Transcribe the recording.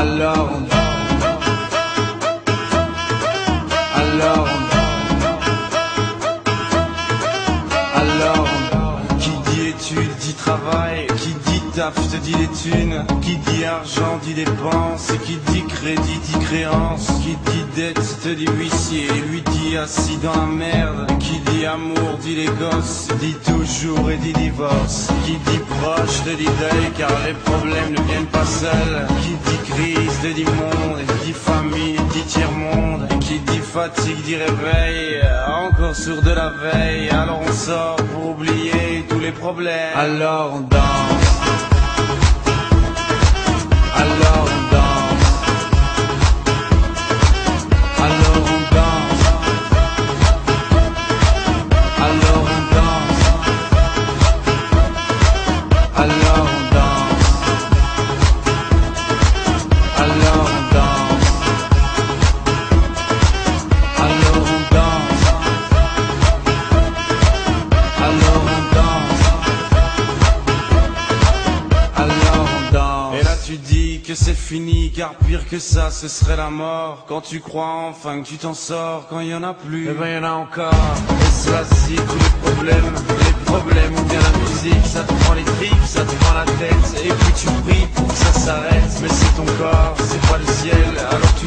Alors Qui dit taf te thunes. Qui dit argent dit dépenses. Qui dit crédit dit créance. Qui dit dette te dit huissier. Lui dit assis dans la merde. Qui dit amour dit les gosses. Dit toujours et dit divorce. Qui dit proche te dit deuil Car les problèmes ne viennent pas seuls. Qui dit crise te dit monde. Qui dit famille dit tiers-monde Qui dit fatigue dit réveil. Encore sourd de la veille. Alors on sort pour oublier tous les problèmes. Alors on c'est fini, car pire que ça, ce serait la mort. Quand tu crois enfin que tu t'en sors, quand il y en a plus, eh ben y en a encore. Et cela c'est tous les problèmes, les problèmes ou bien la musique, ça te prend les tripes, ça te prend la tête, et puis tu pries pour que ça s'arrête. Mais c'est ton corps, c'est pas le ciel, alors tu